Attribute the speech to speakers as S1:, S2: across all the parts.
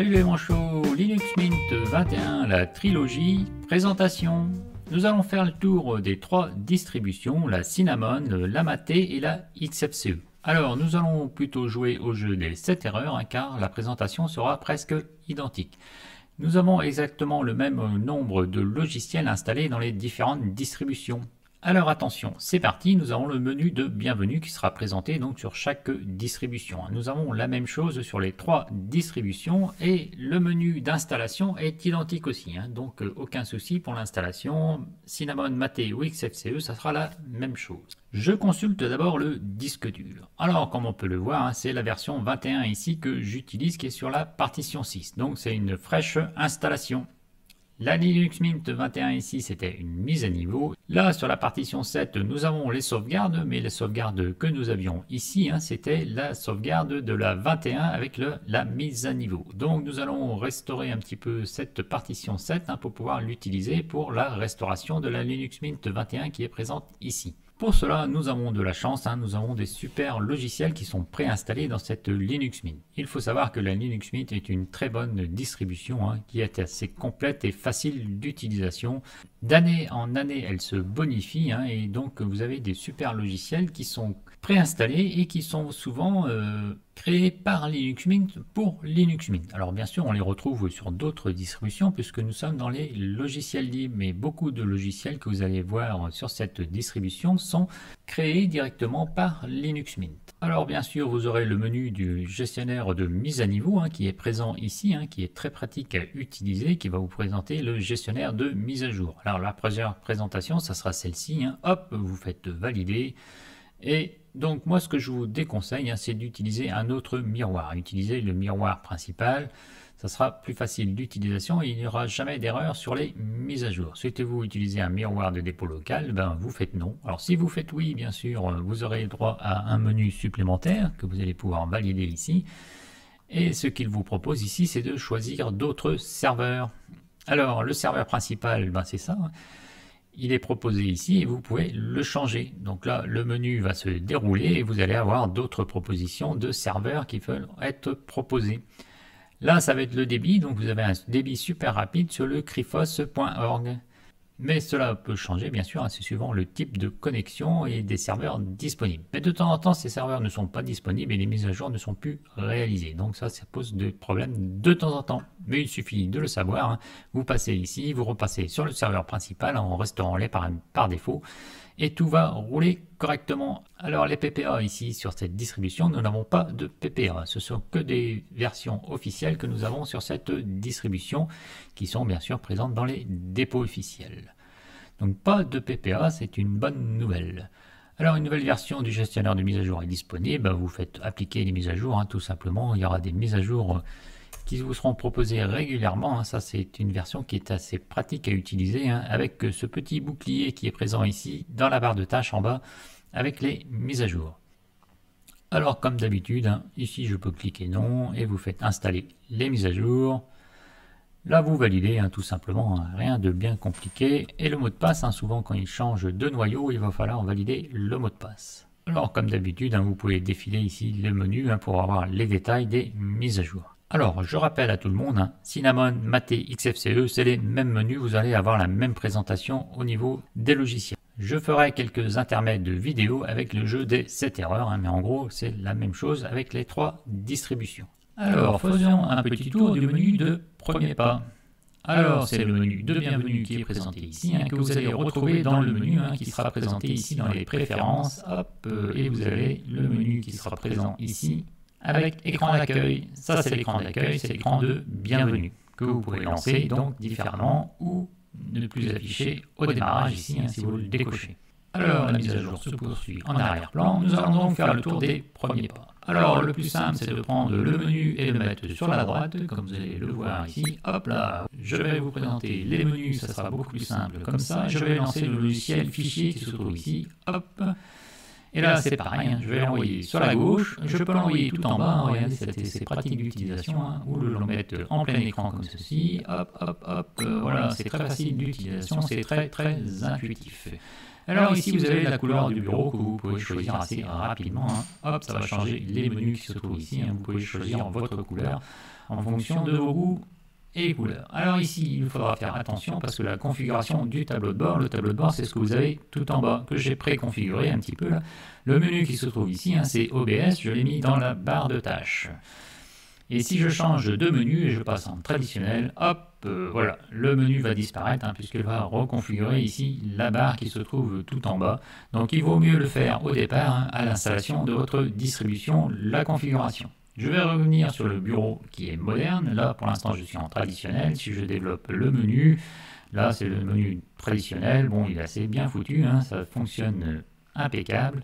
S1: Salut les manchots, Linux Mint 21, la trilogie, présentation. Nous allons faire le tour des trois distributions, la Cinnamon, la Mate et la XFCE. Alors nous allons plutôt jouer au jeu des 7 erreurs hein, car la présentation sera presque identique. Nous avons exactement le même nombre de logiciels installés dans les différentes distributions. Alors attention, c'est parti, nous avons le menu de bienvenue qui sera présenté donc sur chaque distribution. Nous avons la même chose sur les trois distributions et le menu d'installation est identique aussi, hein. donc aucun souci pour l'installation. Cinnamon, Mate ou XFCE, ça sera la même chose. Je consulte d'abord le disque dur. Alors comme on peut le voir, hein, c'est la version 21 ici que j'utilise qui est sur la partition 6, donc c'est une fraîche installation. La Linux Mint 21 ici, c'était une mise à niveau. Là, sur la partition 7, nous avons les sauvegardes, mais les sauvegardes que nous avions ici, hein, c'était la sauvegarde de la 21 avec la mise à niveau. Donc, nous allons restaurer un petit peu cette partition 7 hein, pour pouvoir l'utiliser pour la restauration de la Linux Mint 21 qui est présente ici. Pour cela, nous avons de la chance, hein, nous avons des super logiciels qui sont préinstallés dans cette Linux Mint. Il faut savoir que la Linux Mint est une très bonne distribution hein, qui est assez complète et facile d'utilisation. D'année en année, elle se bonifie hein, et donc vous avez des super logiciels qui sont préinstallés et qui sont souvent euh, créés par Linux Mint pour Linux Mint. Alors bien sûr, on les retrouve sur d'autres distributions puisque nous sommes dans les logiciels libres, mais beaucoup de logiciels que vous allez voir sur cette distribution sont créés directement par Linux Mint. Alors bien sûr, vous aurez le menu du gestionnaire de mise à niveau hein, qui est présent ici, hein, qui est très pratique à utiliser, qui va vous présenter le gestionnaire de mise à jour. Alors la première présentation, ça sera celle-ci. Hein. Hop, vous faites valider. Et donc moi ce que je vous déconseille, hein, c'est d'utiliser un autre miroir. Utiliser le miroir principal, ça sera plus facile d'utilisation et il n'y aura jamais d'erreur sur les mises à jour. Souhaitez-vous utiliser un miroir de dépôt local, ben vous faites non. Alors si vous faites oui, bien sûr, vous aurez droit à un menu supplémentaire que vous allez pouvoir valider ici. Et ce qu'il vous propose ici, c'est de choisir d'autres serveurs. Alors le serveur principal, ben, c'est ça. Il est proposé ici et vous pouvez le changer. Donc là, le menu va se dérouler et vous allez avoir d'autres propositions de serveurs qui veulent être proposés. Là, ça va être le débit, donc vous avez un débit super rapide sur le crifos.org. Mais cela peut changer, bien sûr, c'est suivant le type de connexion et des serveurs disponibles. Mais de temps en temps, ces serveurs ne sont pas disponibles et les mises à jour ne sont plus réalisées. Donc ça, ça pose des problèmes de temps en temps. Mais il suffit de le savoir. Hein. Vous passez ici, vous repassez sur le serveur principal en restaurant les par défaut et tout va rouler correctement. Alors les PPA ici sur cette distribution, nous n'avons pas de PPA. Ce sont que des versions officielles que nous avons sur cette distribution qui sont bien sûr présentes dans les dépôts officiels. Donc pas de PPA, c'est une bonne nouvelle. Alors une nouvelle version du gestionnaire de mise à jour est disponible. Vous faites appliquer les mises à jour, hein, tout simplement. Il y aura des mises à jour qui vous seront proposées régulièrement. Hein. Ça, c'est une version qui est assez pratique à utiliser hein, avec ce petit bouclier qui est présent ici dans la barre de tâches en bas avec les mises à jour. Alors, comme d'habitude, hein, ici je peux cliquer non et vous faites installer les mises à jour. Là, vous validez tout simplement, rien de bien compliqué. Et le mot de passe, souvent quand il change de noyau, il va falloir valider le mot de passe. Alors, comme d'habitude, vous pouvez défiler ici le menu pour avoir les détails des mises à jour. Alors, je rappelle à tout le monde, hein, Cinnamon, Mate, XFCE, c'est les mêmes menus, vous allez avoir la même présentation au niveau des logiciels. Je ferai quelques intermèdes de vidéo avec le jeu des 7 erreurs, hein, mais en gros, c'est la même chose avec les trois distributions. Alors, faisons un petit tour du menu de premier pas. Alors, c'est le menu de bienvenue qui est présenté ici, hein, que vous allez retrouver dans le menu qui sera présenté ici dans les préférences. Hop, euh, et vous avez le menu qui sera présent ici avec écran d'accueil. Ça, c'est l'écran d'accueil, c'est l'écran de bienvenue que vous pouvez lancer donc différemment ou ne plus afficher au démarrage ici hein, si vous le décochez. Alors la mise à jour se poursuit en arrière-plan. Nous allons donc faire le tour des premiers pas. Alors le plus simple c'est de prendre le menu et le mettre sur la droite, comme vous allez le voir ici. Hop là, je vais vous présenter les menus, ça sera beaucoup plus simple comme ça. Je vais lancer le logiciel fichier qui se trouve ici. Hop. Et là, c'est pareil, hein, je vais l'envoyer sur la gauche, je peux l'envoyer tout en bas, regardez, c'est pratique d'utilisation, hein, ou le mettre en plein écran comme ceci, hop, hop, hop, euh, voilà, c'est très facile d'utilisation, c'est très très intuitif. Alors ici, vous avez la couleur du bureau que vous pouvez choisir assez rapidement, hein. hop, ça va changer les menus qui se trouvent ici, vous pouvez choisir votre couleur en fonction de vos goûts et couleurs. Alors ici, il faudra faire attention parce que la configuration du tableau de bord, le tableau de bord, c'est ce que vous avez tout en bas, que j'ai préconfiguré un petit peu. Le menu qui se trouve ici, hein, c'est OBS, je l'ai mis dans la barre de tâches. Et si je change de menu et je passe en traditionnel, hop, euh, voilà, le menu va disparaître hein, puisqu'il va reconfigurer ici la barre qui se trouve tout en bas. Donc il vaut mieux le faire au départ hein, à l'installation de votre distribution, la configuration. Je vais revenir sur le bureau qui est moderne. Là, pour l'instant, je suis en traditionnel. Si je développe le menu, là, c'est le menu traditionnel. Bon, il est assez bien foutu, hein, ça fonctionne impeccable.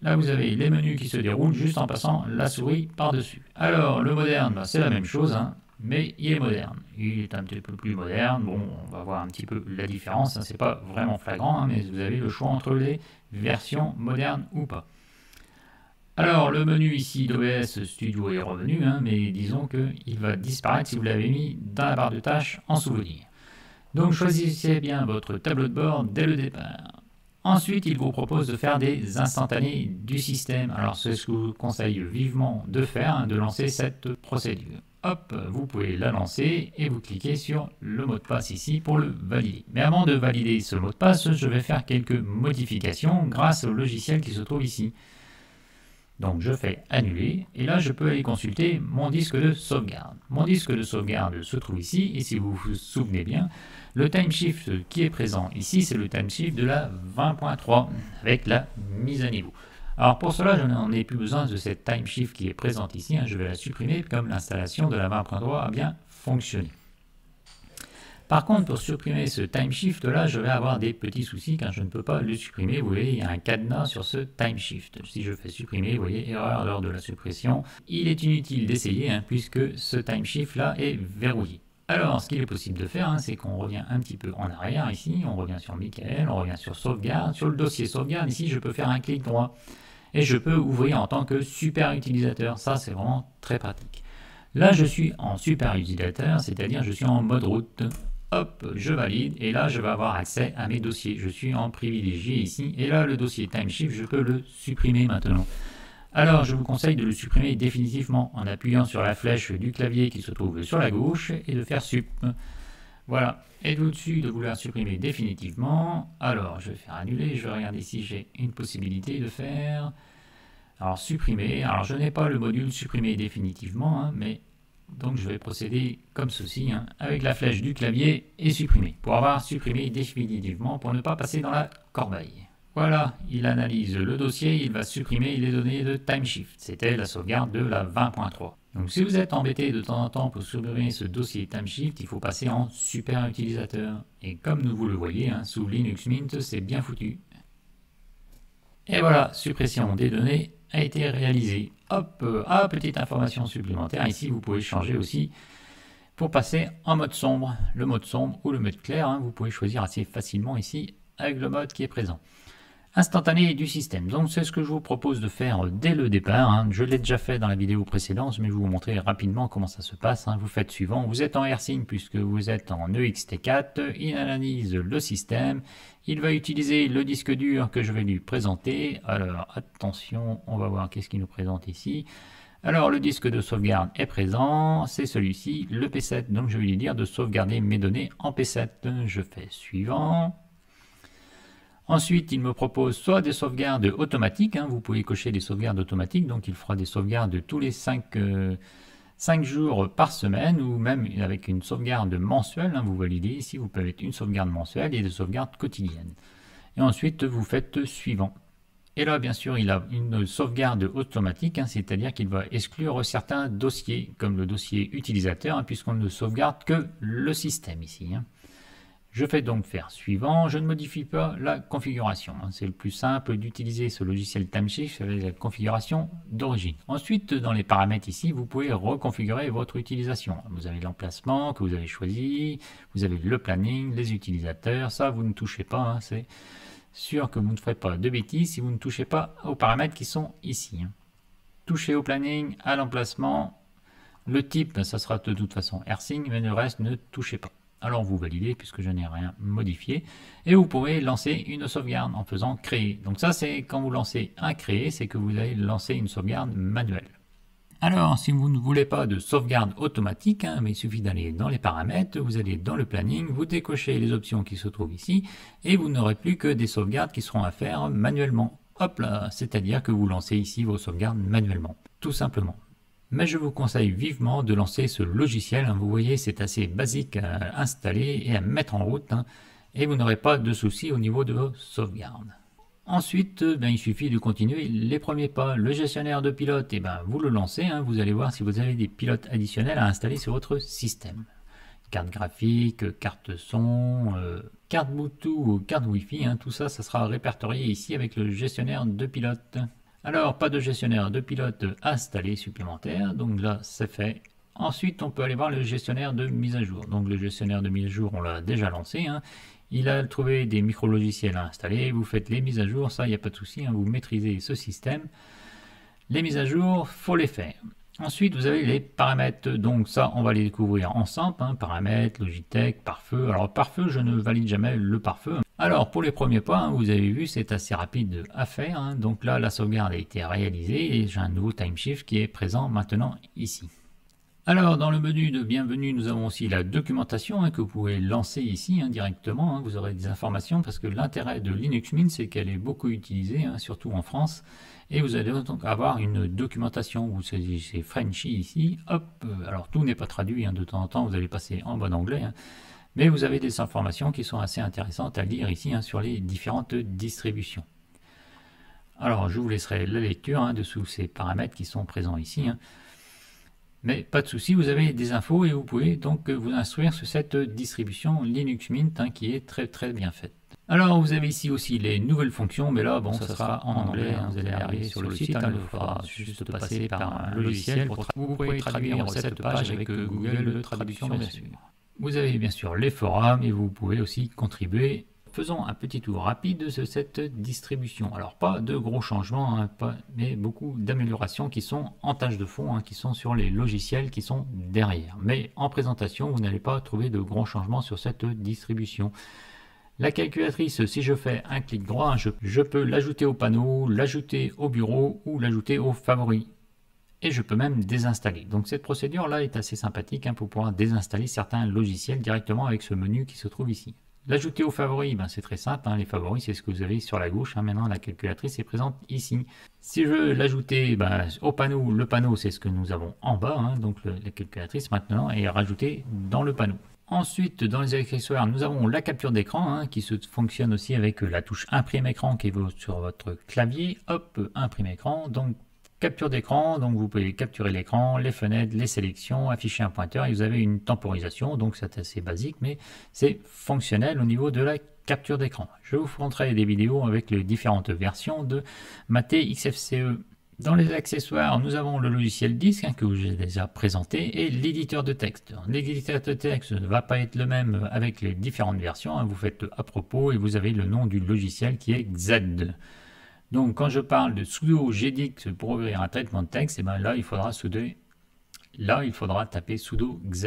S1: Là, vous avez les menus qui se déroulent juste en passant la souris par-dessus. Alors, le moderne, bah, c'est la même chose, hein, mais il est moderne. Il est un petit peu plus moderne. Bon, on va voir un petit peu la différence. Hein, c'est pas vraiment flagrant, mais vous avez le choix entre les versions modernes ou pas. Alors, le menu ici d'OBS Studio est revenu, hein, mais disons qu'il va disparaître si vous l'avez mis dans la barre de tâches en souvenir. Donc, choisissez bien votre tableau de bord dès le départ. Ensuite, il vous propose de faire des instantanés du système. Alors, c'est ce que je vous conseille vivement de faire, hein, de lancer cette procédure. Hop, vous pouvez la lancer et vous cliquez sur le mot de passe ici pour le valider. Mais avant de valider ce mot de passe, je vais faire quelques modifications grâce au logiciel qui se trouve ici. Donc je fais annuler et là je peux aller consulter mon disque de sauvegarde. Mon disque de sauvegarde se trouve ici et si vous vous souvenez bien, le timeshift qui est présent ici c'est le timeshift de la 20.3 avec la mise à niveau. Alors pour cela je n'en ai plus besoin de cette timeshift qui est présente ici, hein. je vais la supprimer comme l'installation de la 20.3 a bien fonctionné. Par contre, pour supprimer ce timeshift là, je vais avoir des petits soucis car je ne peux pas le supprimer. Vous voyez, il y a un cadenas sur ce timeshift. Si je fais supprimer, vous voyez, erreur lors de la suppression. Il est inutile d'essayer hein, puisque ce timeshift là est verrouillé. Alors, ce qu'il est possible de faire, hein, c'est qu'on revient un petit peu en arrière ici, on revient sur Michael, on revient sur sauvegarde. Sur le dossier sauvegarde, ici, je peux faire un clic droit et je peux ouvrir en tant que super utilisateur. Ça, c'est vraiment très pratique. Là, je suis en super utilisateur, c'est-à-dire je suis en mode route. Hop, je valide et là je vais avoir accès à mes dossiers. Je suis en privilégié ici et là le dossier timeshift, je peux le supprimer maintenant. Alors je vous conseille de le supprimer définitivement en appuyant sur la flèche du clavier qui se trouve sur la gauche et de faire sup. Voilà, êtes-vous dessus de vouloir supprimer définitivement? Alors je vais faire annuler, je vais regarder si j'ai une possibilité de faire... Alors supprimer, alors je n'ai pas le module supprimer définitivement, hein, mais donc je vais procéder comme ceci, hein, avec la flèche du clavier et supprimer, pour avoir supprimé définitivement, pour ne pas passer dans la corbeille. Voilà, il analyse le dossier, il va supprimer les données de timeshift. C'était la sauvegarde de la 20.3. Donc si vous êtes embêté de temps en temps pour supprimer ce dossier timeshift, il faut passer en super utilisateur. Et comme vous le voyez, hein, sous Linux Mint, c'est bien foutu. Et voilà, suppression des données a été réalisée. Hop, euh, ah, petite information supplémentaire, ici vous pouvez changer aussi pour passer en mode sombre, le mode sombre ou le mode clair, hein, vous pouvez choisir assez facilement ici avec le mode qui est présent instantané du système. Donc c'est ce que je vous propose de faire dès le départ. Hein. Je l'ai déjà fait dans la vidéo précédente, mais je vais vous montrer rapidement comment ça se passe. Hein. Vous faites suivant, vous êtes en AirSync puisque vous êtes en EXT4, il analyse le système, il va utiliser le disque dur que je vais lui présenter. Alors attention, on va voir qu'est-ce qu'il nous présente ici. Alors le disque de sauvegarde est présent, c'est celui-ci, le P7. Donc je vais lui dire de sauvegarder mes données en P7. Je fais suivant. Ensuite, il me propose soit des sauvegardes automatiques, hein, vous pouvez cocher des sauvegardes automatiques, donc il fera des sauvegardes tous les 5, euh, jours par semaine, ou même avec une sauvegarde mensuelle, hein, vous validez ici, vous pouvez mettre une sauvegarde mensuelle et des sauvegardes quotidiennes. Et ensuite, vous faites suivant. Et là, bien sûr, il a une sauvegarde automatique, hein, c'est-à-dire qu'il va exclure certains dossiers, comme le dossier utilisateur, puisqu'on ne sauvegarde que le système ici. Je fais donc faire suivant, je ne modifie pas la configuration. Hein. C'est le plus simple d'utiliser ce logiciel Timeshift avec la configuration d'origine. Ensuite, dans les paramètres ici, vous pouvez reconfigurer votre utilisation. Vous avez l'emplacement que vous avez choisi, vous avez le planning, les utilisateurs, ça vous ne touchez pas, hein. sûr que vous ne ferez pas de bêtises si vous ne touchez pas aux paramètres qui sont ici. Hein. Touchez au planning, à l'emplacement. Le type, ça sera de toute façon AirSync, mais le reste, ne touchez pas. Alors vous validez puisque je n'ai rien modifié. Et vous pouvez lancer une sauvegarde en faisant créer. Donc ça, c'est quand vous lancez un créer, c'est que vous allez lancer une sauvegarde manuelle. Alors, si vous ne voulez pas de sauvegarde automatique, hein, mais il suffit d'aller dans les paramètres, vous allez dans le planning, vous décochez les options qui se trouvent ici, et vous n'aurez plus que des sauvegardes qui seront à faire manuellement. Hop là, c'est-à-dire que vous lancez ici vos sauvegardes manuellement, tout simplement. Mais je vous conseille vivement de lancer ce logiciel, hein. vous voyez c'est assez basique à installer et à mettre en route, hein, et vous n'aurez pas de soucis au niveau de vos sauvegardes. Ensuite, euh, ben, il suffit de continuer les premiers pas. Le gestionnaire de pilotes, eh ben, vous le lancez, hein. vous allez voir si vous avez des pilotes additionnels à installer sur votre système. Carte graphique, carte son, euh, carte Bluetooth, carte Wi-Fi, tout ça, ça sera répertorié ici avec le gestionnaire de pilote. Alors, pas de gestionnaire de pilote installé supplémentaire, donc là, c'est fait. Ensuite, on peut aller voir le gestionnaire de mise à jour. Donc, le gestionnaire de mise à jour, on l'a déjà lancé. Hein. Il a trouvé des micro-logiciels à installer, vous faites les mises à jour, ça il n'y a pas de souci, hein, vous maîtrisez ce système. Les mises à jour, faut les faire. Ensuite, vous avez les paramètres, donc ça, on va les découvrir ensemble, hein, paramètres, Logitech, pare-feu. Alors, pare-feu, je ne valide jamais le pare-feu. Alors, pour les premiers pas, hein, vous avez vu, c'est assez rapide à faire. donc là, la sauvegarde a été réalisée et j'ai un nouveau timeshift qui est présent maintenant ici. Alors, dans le menu de bienvenue, nous avons aussi la documentation hein, que vous pouvez lancer ici hein, directement. Hein. vous aurez des informations parce que l'intérêt de Linux Mint, c'est qu'elle est beaucoup utilisée, surtout en France. Et vous allez donc avoir une documentation. Vous c'est Frenchy ici. Hop, alors tout n'est pas traduit. de temps en temps, vous allez passer en bon anglais. Mais vous avez des informations qui sont assez intéressantes à lire ici sur les différentes distributions. Alors, je vous laisserai la lecture dessous ces paramètres qui sont présents ici. Mais pas de souci, vous avez des infos et vous pouvez donc vous instruire sur cette distribution Linux Mint hein, qui est très très bien faite. Alors vous avez ici aussi les nouvelles fonctions, mais là bon, ça, sera en anglais, hein, vous allez arriver sur le site, hein, il faudra juste passer par un logiciel pour vous pouvez traduire cette page avec Google Traduction bien sûr. Vous avez bien sûr les forums et vous pouvez aussi contribuer Faisons un petit tour rapide de cette distribution. Alors pas de gros changements, hein, mais beaucoup d'améliorations qui sont en tâche de fond, hein, qui sont sur les logiciels qui sont derrière. Mais en présentation, vous n'allez pas trouver de gros changements sur cette distribution. La calculatrice, si je fais un clic droit, je, je peux l'ajouter au panneau, l'ajouter au bureau ou l'ajouter aux favoris. Et je peux même désinstaller. Donc cette procédure-là est assez sympathique hein, pour pouvoir désinstaller certains logiciels directement avec ce menu qui se trouve ici. L'ajouter aux favoris, ben c'est très simple. Hein. Les favoris, c'est ce que vous avez sur la gauche. Hein. Maintenant, la calculatrice est présente ici. Si je veux l'ajouter ben, au panneau, le panneau, c'est ce que nous avons en bas. Donc, la calculatrice maintenant est rajoutée dans le panneau. Ensuite, dans les accessoires, nous avons la capture d'écran qui se fonctionne aussi avec la touche imprime écran qui est sur votre clavier. Hop, imprime écran. Donc, Capture d'écran, donc vous pouvez capturer l'écran, les fenêtres, les sélections, afficher un pointeur et vous avez une temporisation, donc c'est assez basique, mais c'est fonctionnel au niveau de la capture d'écran. Je vous montrerai des vidéos avec les différentes versions de Mate XFCE. Dans les accessoires, nous avons le logiciel disque hein, que j'ai déjà présenté et l'éditeur de texte. L'éditeur de texte ne va pas être le même avec les différentes versions. Hein. vous faites à propos et vous avez le nom du logiciel qui est Z. Donc quand je parle de sudo gdix pour ouvrir un traitement de texte, eh ben là il faudra là il faudra taper sudo z.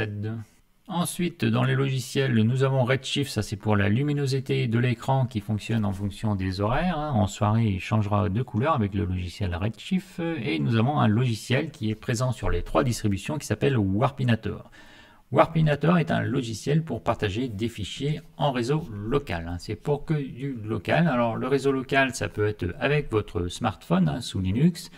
S1: Ensuite, dans les logiciels, nous avons Redshift, ça c'est pour la luminosité de l'écran qui fonctionne en fonction des horaires. Hein. En soirée, il changera de couleur avec le logiciel Redshift. Et nous avons un logiciel qui est présent sur les trois distributions qui s'appelle Warpinator. Warpinator est un logiciel pour partager des fichiers en réseau local. Hein. C'est pour que du local. Alors le réseau local, ça peut être avec votre smartphone hein, sous Linux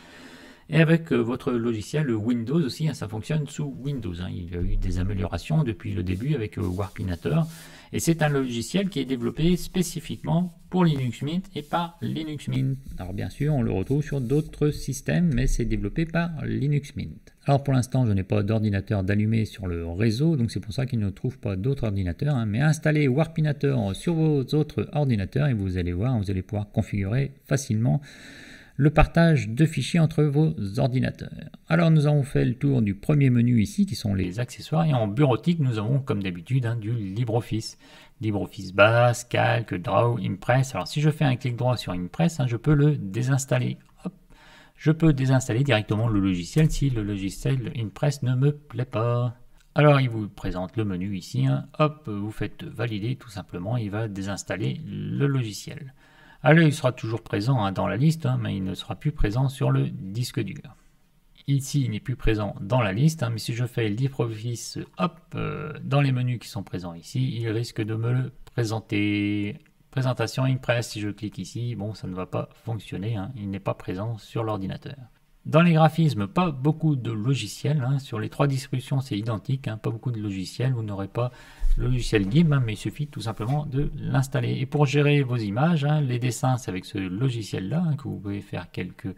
S1: et avec euh, votre logiciel Windows aussi. Hein, ça fonctionne sous Windows. Il y a eu des améliorations depuis le début avec euh, Warpinator. Et c'est un logiciel qui est développé spécifiquement pour Linux Mint et par Linux Mint. Alors bien sûr, on le retrouve sur d'autres systèmes, mais c'est développé par Linux Mint. Alors pour l'instant, je n'ai pas d'ordinateur d'allumé sur le réseau, donc c'est pour ça qu'il ne trouve pas d'autres ordinateurs. Hein. mais installez Warpinator sur vos autres ordinateurs et vous allez voir, vous allez pouvoir configurer facilement le partage de fichiers entre vos ordinateurs. Alors nous avons fait le tour du premier menu ici qui sont les accessoires et en bureautique nous avons comme d'habitude hein, du LibreOffice. LibreOffice Base, Calc, Draw, Impress. Alors si je fais un clic droit sur Impress, hein, je peux le désinstaller. Je peux désinstaller directement le logiciel si le logiciel Impress ne me plaît pas. Alors il vous présente le menu ici, hein. hop, vous faites valider tout simplement, il va désinstaller le logiciel. Alors il sera toujours présent hein, dans la liste, hein, mais il ne sera plus présent sur le disque dur. Ici il n'est plus présent dans la liste, mais si je fais LibreOffice, hop, euh, dans les menus qui sont présents ici, il risque de me le présenter. Présentation Impress, si je clique ici, bon ça ne va pas fonctionner, il n'est pas présent sur l'ordinateur. Dans les graphismes, pas beaucoup de logiciels. Hein. Sur les trois distributions, c'est identique. Hein. Pas beaucoup de logiciels. Vous n'aurez pas le logiciel GIMP, hein, mais il suffit tout simplement de l'installer. Et pour gérer vos images, les dessins, c'est avec ce logiciel-là que vous pouvez faire quelques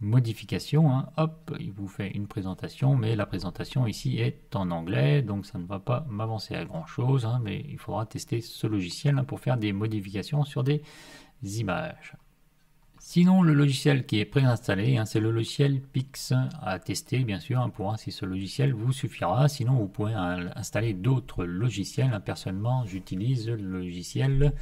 S1: modifications. Hop, il vous fait une présentation, mais la présentation ici est en anglais, donc ça ne va pas m'avancer à grand-chose. mais il faudra tester ce logiciel pour faire des modifications sur des images. Sinon, le logiciel qui est préinstallé, hein, c'est le logiciel Pix à tester, bien sûr, hein, pour voir si ce logiciel vous suffira. Sinon, vous pouvez installer d'autres logiciels. Hein, personnellement, j'utilise le logiciel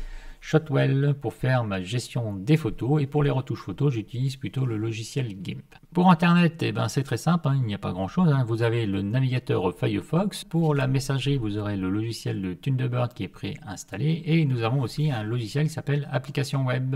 S1: Shotwell pour faire ma gestion des photos et pour les retouches photos, j'utilise plutôt le logiciel GIMP. Pour Internet, eh ben, c'est très simple, il n'y a pas grand chose. Vous avez le navigateur Firefox. Pour la messagerie, vous aurez le logiciel de Thunderbird qui est préinstallé et nous avons aussi un logiciel qui s'appelle Application Web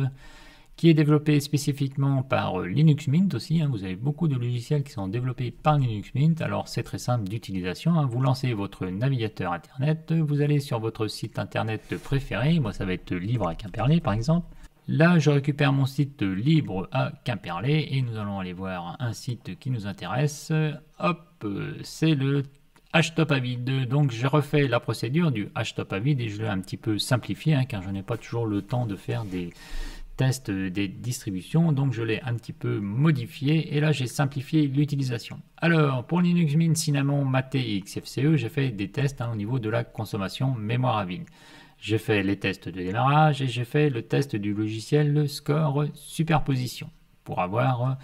S1: qui est développé spécifiquement par euh, Linux Mint aussi. Hein. Vous avez beaucoup de logiciels qui sont développés par Linux Mint. Alors c'est très simple d'utilisation. Hein. Vous lancez votre navigateur Internet, vous allez sur votre site Internet préféré. Moi ça va être Libre à Quimperlé par exemple. Là, je récupère mon site libre à Quimperlé et nous allons aller voir un site qui nous intéresse. Hop, c'est le HTOP vide. Donc, j'ai refait la procédure du HTOP vide et je l'ai un petit peu simplifié hein, car je n'ai pas toujours le temps de faire des, test des distributions, donc je l'ai un petit peu modifié et là j'ai simplifié l'utilisation. Alors pour Linux Mint, Cinnamon, Mate et XFCE, j'ai fait des tests hein, au niveau de la consommation mémoire à vide. J'ai fait les tests de démarrage et j'ai fait le test du logiciel score superposition pour avoir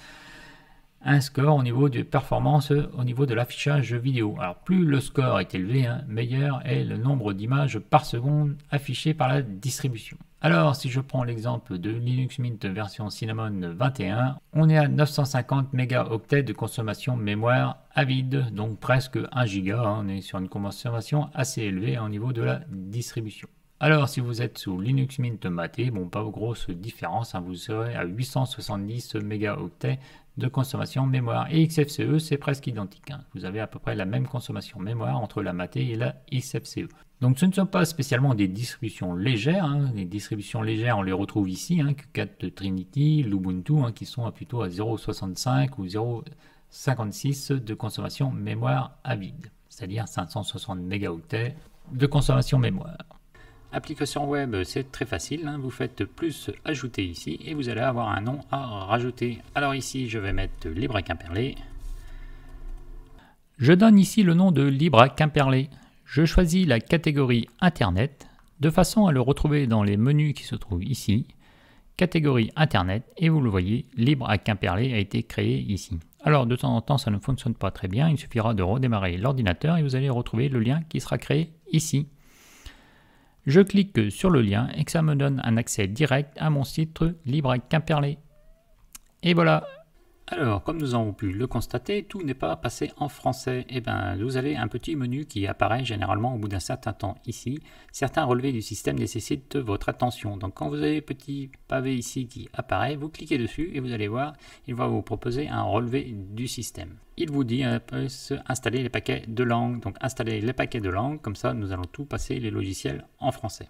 S1: un score au niveau de performance au niveau de l'affichage vidéo. Alors plus le score est élevé, hein, meilleur est le nombre d'images par seconde affichées par la distribution. Alors, si je prends l'exemple de Linux Mint version Cinnamon 21, on est à 950 mégaoctets de consommation mémoire à vide, donc presque 1 giga. Hein. on est sur une consommation assez élevée au niveau de la distribution. Alors, si vous êtes sous Linux Mint Mate, bon, pas grosse différence, hein. vous serez à 870 mégaoctets de consommation mémoire. Et XFCE, c'est presque identique. Hein. Vous avez à peu près la même consommation mémoire entre la Mate et la XFCE. Donc ce ne sont pas spécialement des distributions légères. Hein. Les distributions légères, on les retrouve ici, hein, Q4 Trinity, l'Ubuntu, qui sont plutôt à 0,65 ou 0,56 de consommation mémoire à vide, c'est-à-dire 560 mégaoctets de consommation mémoire. Application web, c'est très facile. Vous faites plus ajouter ici et vous allez avoir un nom à rajouter. Alors ici, je vais mettre Libre à Quimperlé. Je donne ici le nom de Libre à Quimperlé je choisis la catégorie Internet de façon à le retrouver dans les menus qui se trouvent ici. Catégorie Internet et vous le voyez, Libre à Quimperlé a été créé ici. Alors de temps en temps ça ne fonctionne pas très bien, il suffira de redémarrer l'ordinateur et vous allez retrouver le lien qui sera créé ici. Je clique sur le lien et que ça me donne un accès direct à mon site Libre à Quimperlé. Et voilà, alors, comme nous avons pu le constater, tout n'est pas passé en français. Eh bien, vous avez un petit menu qui apparaît généralement au bout d'un certain temps ici. Certains relevés du système nécessitent votre attention. Donc, quand vous avez petit pavé ici qui apparaît, vous cliquez dessus et vous allez voir, il va vous proposer un relevé du système. Il vous dit euh, installer les paquets de langue. Donc, installer les paquets de langue, comme ça, nous allons tout passer les logiciels en français.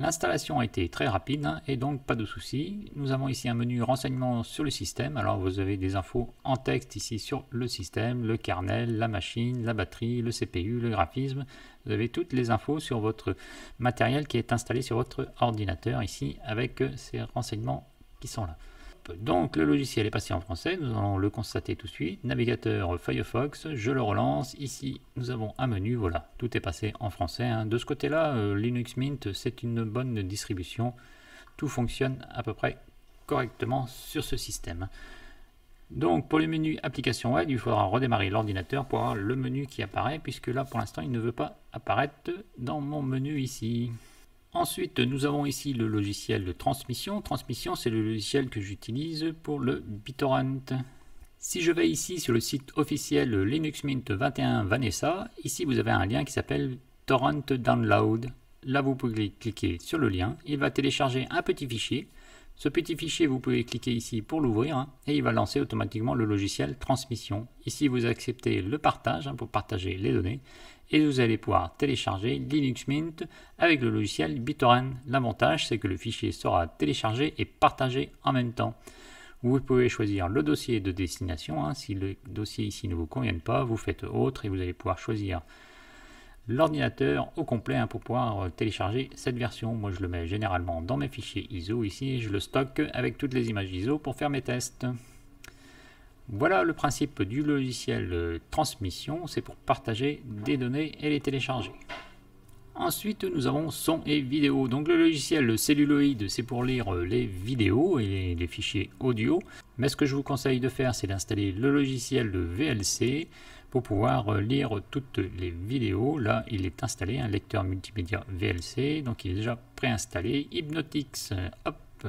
S1: L'installation a été très rapide et donc pas de souci. Nous avons ici un menu renseignements sur le système. Alors vous avez des infos en texte ici sur le système, le kernel, la machine, la batterie, le CPU, le graphisme. Vous avez toutes les infos sur votre matériel qui est installé sur votre ordinateur ici avec ces renseignements qui sont là. Donc le logiciel est passé en français, nous allons le constater tout de suite. Navigateur Firefox, je le relance. Ici, nous avons un menu, voilà, tout est passé en français. Hein. De ce côté-là, euh, Linux Mint, c'est une bonne distribution. Tout fonctionne à peu près correctement sur ce système. Donc pour le menu application web, il faudra redémarrer l'ordinateur pour avoir le menu qui apparaît, puisque là pour l'instant il ne veut pas apparaître dans mon menu ici. Ensuite, nous avons ici le logiciel de transmission. Transmission, c'est le logiciel que j'utilise pour le BitTorrent. Si je vais ici sur le site officiel Linux Mint 21 Vanessa, ici vous avez un lien qui s'appelle Torrent Download. Là, vous pouvez cliquer sur le lien. Il va télécharger un petit fichier. Ce petit fichier, vous pouvez cliquer ici pour l'ouvrir et il va lancer automatiquement le logiciel transmission. Ici, vous acceptez le partage hein, pour partager les données et vous allez pouvoir télécharger Linux Mint avec le logiciel BitTorrent. L'avantage, c'est que le fichier sera téléchargé et partagé en même temps. Vous pouvez choisir le dossier de destination. Hein. Si le dossier ici ne vous convient pas, vous faites autre et vous allez pouvoir choisir l'ordinateur au complet hein, pour pouvoir télécharger cette version. Moi, je le mets généralement dans mes fichiers ISO ici je le stocke avec toutes les images ISO pour faire mes tests. Voilà le principe du logiciel transmission, c'est pour partager des données et les télécharger. Ensuite, nous avons son et vidéo. Donc le logiciel celluloïde, c'est pour lire les vidéos et les fichiers audio. Mais ce que je vous conseille de faire, c'est d'installer le logiciel de VLC pour pouvoir lire toutes les vidéos. Là, il est installé, un lecteur multimédia VLC, donc il est déjà préinstallé. Hypnotix, hop,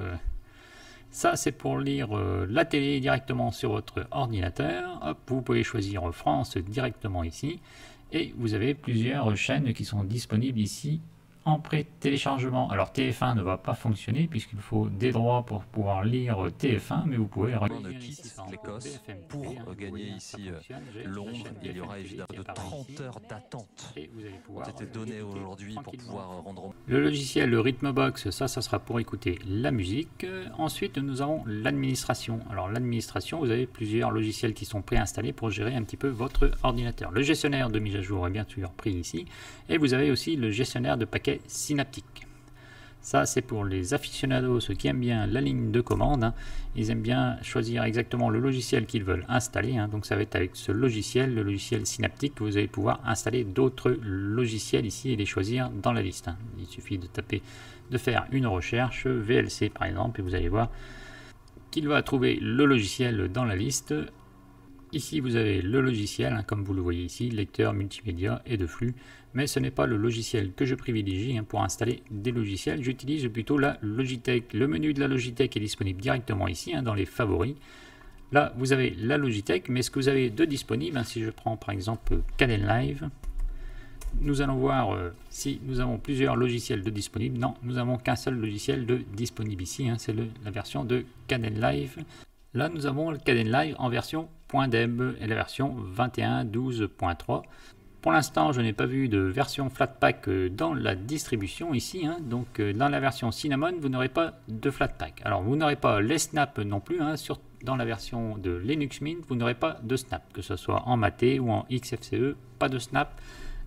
S1: ça, c'est pour lire la télé directement sur votre ordinateur. Vous pouvez choisir France directement ici. Et vous avez plusieurs chaînes qui sont disponibles ici en pré-téléchargement. Alors TF1 ne va pas fonctionner puisqu'il faut des droits pour pouvoir lire TF1, mais vous pouvez
S2: regarder quitte l'Écosse pour gagner ici euh, Londres. Il y aura évidemment de 30 heures d'attente ont été données aujourd'hui pour pouvoir rendre...
S1: Le logiciel, le Rhythmbox, ça, ça sera pour écouter la musique. Ensuite, nous avons l'administration. Alors l'administration, vous avez plusieurs logiciels qui sont préinstallés pour gérer un petit peu votre ordinateur. Le gestionnaire de mise à jour est bien sûr pris ici. Et vous avez aussi le gestionnaire de paquets synaptique. Ça, c'est pour les aficionados, ceux qui aiment bien la ligne de commande. Hein. Ils aiment bien choisir exactement le logiciel qu'ils veulent installer. Hein. Donc, ça va être avec ce logiciel, le logiciel synaptique, que vous allez pouvoir installer d'autres logiciels ici et les choisir dans la liste. Hein. Il suffit de taper, de faire une recherche VLC par exemple, et vous allez voir qu'il va trouver le logiciel dans la liste. Ici, vous avez le logiciel, comme vous le voyez ici, lecteur multimédia et de flux mais ce n'est pas le logiciel que je privilégie hein, pour installer des logiciels. J'utilise plutôt la Logitech. Le menu de la Logitech est disponible directement ici hein, dans les favoris. Là, vous avez la Logitech, mais ce que vous avez de disponible, hein, si je prends par exemple Caden Live, nous allons voir euh, si nous avons plusieurs logiciels de disponibles. Non, nous n'avons qu'un seul logiciel de disponible ici, c'est la version de Caden Live. Là, nous avons le Caden Live en version .deb et la version 21.12.3. Pour l'instant, je n'ai pas vu de version Flatpak euh, dans la distribution ici. Hein. donc, euh, dans la version Cinnamon, vous n'aurez pas de Flatpak. Alors, vous n'aurez pas les snaps non plus. Hein. dans la version de Linux Mint, vous n'aurez pas de snap, que ce soit en Mate ou en XFCE, pas de snap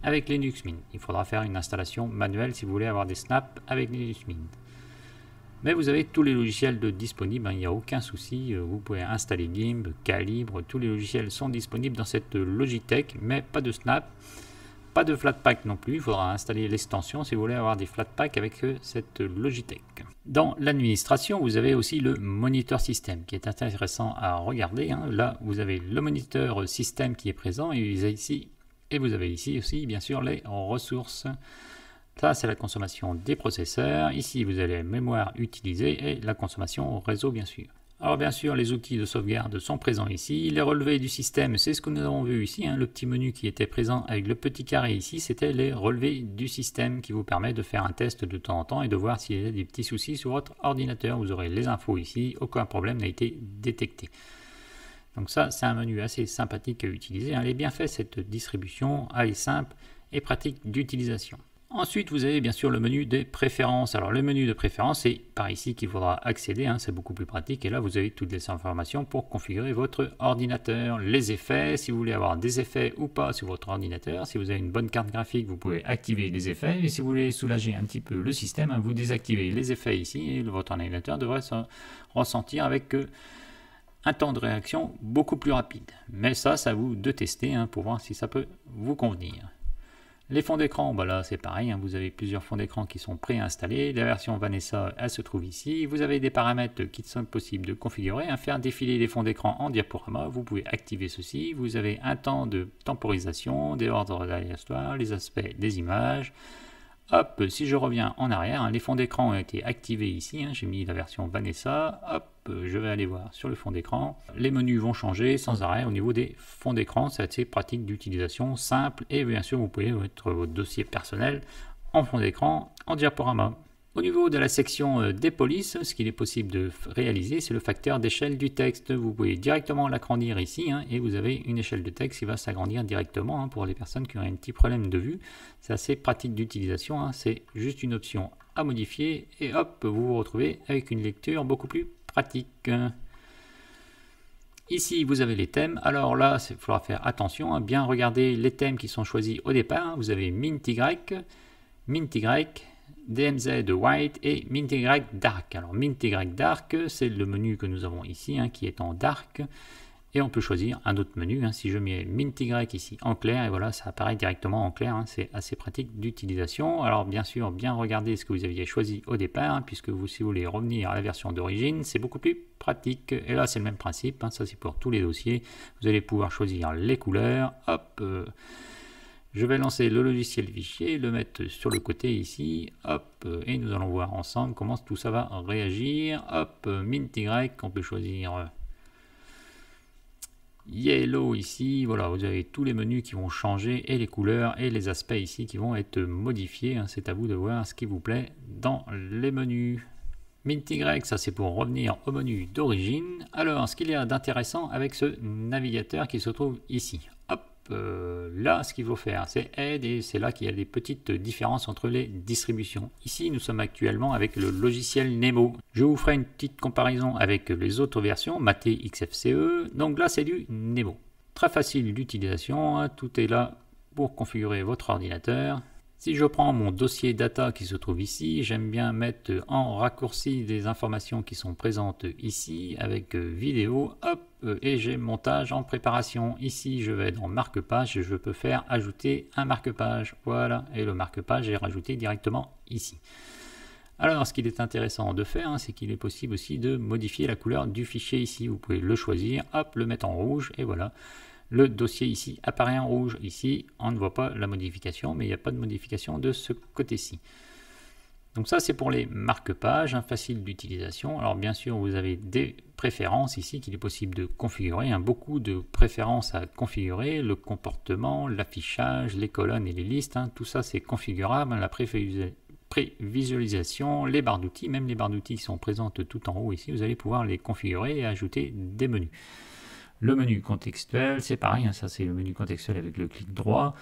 S1: avec Linux Mint. Il faudra faire une installation manuelle si vous voulez avoir des snaps avec Linux Mint. Mais vous avez tous les logiciels de disponibles, hein, il n'y a aucun souci. Euh, vous pouvez installer GIMP, Calibre, tous les logiciels sont disponibles dans cette Logitech, mais pas de Snap, pas de Flatpak non plus. Il faudra installer l'extension si vous voulez avoir des Flatpak avec euh, cette Logitech. Dans l'administration, vous avez aussi le moniteur système qui est intéressant à regarder. Hein. Là, vous avez le moniteur système qui est présent et vous avez ici aussi, bien sûr, les ressources. Ça, c'est la consommation des processeurs. Ici, vous avez mémoire utilisée et la consommation au réseau, bien sûr. Alors, bien sûr, les outils de sauvegarde sont présents ici. Les relevés du système, c'est ce que nous avons vu ici. Hein. le petit menu qui était présent avec le petit carré ici, c'était les relevés du système qui vous permet de faire un test de temps en temps et de voir s'il y a des petits soucis sur votre ordinateur. Vous aurez les infos ici. Aucun problème n'a été détecté. Donc ça, c'est un menu assez sympathique à utiliser. Elle est bien faite, cette distribution. Elle est simple et pratique d'utilisation. Ensuite, vous avez bien sûr le menu des préférences. Alors, le menu de préférences, c'est par ici qu'il faudra accéder. Hein, c'est beaucoup plus pratique. Et là, vous avez toutes les informations pour configurer votre ordinateur. Les effets, si vous voulez avoir des effets ou pas sur votre ordinateur. Si vous avez une bonne carte graphique, vous pouvez activer les effets. Et si vous voulez soulager un petit peu le système, vous désactivez les effets ici. Et votre ordinateur devrait se ressentir avec euh, un temps de réaction beaucoup plus rapide. Mais ça, ça vous de tester hein, pour voir si ça peut vous convenir. Les fonds d'écran, bah là c'est pareil, hein. vous avez plusieurs fonds d'écran qui sont préinstallés. La version Vanessa, elle se trouve ici. Vous avez des paramètres qui sont possibles de configurer. Hein. Faire défiler les fonds d'écran en diaporama, vous pouvez activer ceci. Vous avez un temps de temporisation, des ordres aléatoires, les aspects des images, Hop, si je reviens en arrière, hein, les fonds d'écran ont été activés ici. J'ai mis la version Vanessa. Hop, je vais aller voir sur le fond d'écran. Les menus vont changer sans arrêt au niveau des fonds d'écran. C'est assez pratique d'utilisation, simple. Et bien sûr, vous pouvez mettre votre dossier personnel en fond d'écran en diaporama. Au niveau de la section euh, des polices, ce qu'il est possible de réaliser, c'est le facteur d'échelle du texte. Vous pouvez directement l'agrandir ici hein, et vous avez une échelle de texte qui va s'agrandir directement hein, pour les personnes qui ont un petit problème de vue. C'est assez pratique d'utilisation, hein. c'est juste une option à modifier et hop, vous vous retrouvez avec une lecture beaucoup plus pratique. Ici, vous avez les thèmes. Alors là, il faudra faire attention, bien regarder les thèmes qui sont choisis au départ. Vous avez Mint Y, Mint Y, DMZ White et MintY Dark. Alors MintY Dark, c'est le menu que nous avons ici, hein, qui est en dark. Et on peut choisir un autre menu. Hein. Si je mets MintY ici en clair, et voilà, ça apparaît directement en clair. Hein. C'est assez pratique d'utilisation. Alors bien sûr, bien regarder ce que vous aviez choisi au départ, puisque vous, si vous voulez revenir à la version d'origine, c'est beaucoup plus pratique. Et là, c'est le même principe. Ça, c'est pour tous les dossiers. Vous allez pouvoir choisir les couleurs. Hop. Euh, je vais lancer le logiciel fichier, le mettre sur le côté ici, hop, et nous allons voir ensemble comment tout ça va réagir. Hop, Mint Y, on peut choisir euh, Yellow ici, voilà, vous avez tous les menus qui vont changer et les couleurs et les aspects ici qui vont être modifiés. Hein. C'est à vous de voir ce qui vous plaît dans les menus. Mint Y, ça c'est pour revenir au menu d'origine. Alors, ce qu'il y a d'intéressant avec ce navigateur qui se trouve ici? Euh, là, ce qu'il faut faire, c'est aide et c'est là qu'il y a des petites différences entre les distributions. Ici, nous sommes actuellement avec le logiciel Nemo. Je vous ferai une petite comparaison avec les autres versions, Mate XFCE. Donc là, c'est du Nemo. Très facile d'utilisation, hein. tout est là pour configurer votre ordinateur. Si je prends mon dossier data qui se trouve ici, j'aime bien mettre en raccourci des informations qui sont présentes ici avec vidéo, hop, et j'ai montage en préparation. Ici, je vais dans marque-page et je peux faire ajouter un marque-page. Voilà, et le marque-page est rajouté directement ici. Alors, ce qu'il est intéressant de faire, hein, c'est qu'il est possible aussi de modifier la couleur du fichier ici. Vous pouvez le choisir, hop, le mettre en rouge, et voilà le dossier ici apparaît en rouge. Ici, on ne voit pas la modification, mais il n'y a pas de modification de ce côté-ci. Donc ça, c'est pour les marque-pages, hein, facile d'utilisation. Alors bien sûr, vous avez des préférences ici qu'il est possible de configurer. Hein. beaucoup de préférences à configurer, le comportement, l'affichage, les colonnes et les listes. Hein. tout ça, c'est configurable. La prévisualisation, les barres d'outils, même les barres d'outils qui sont présentes tout en haut ici, vous allez pouvoir les configurer et ajouter des menus. Le menu contextuel, c'est pareil, hein, ça c'est le menu contextuel avec le clic droit.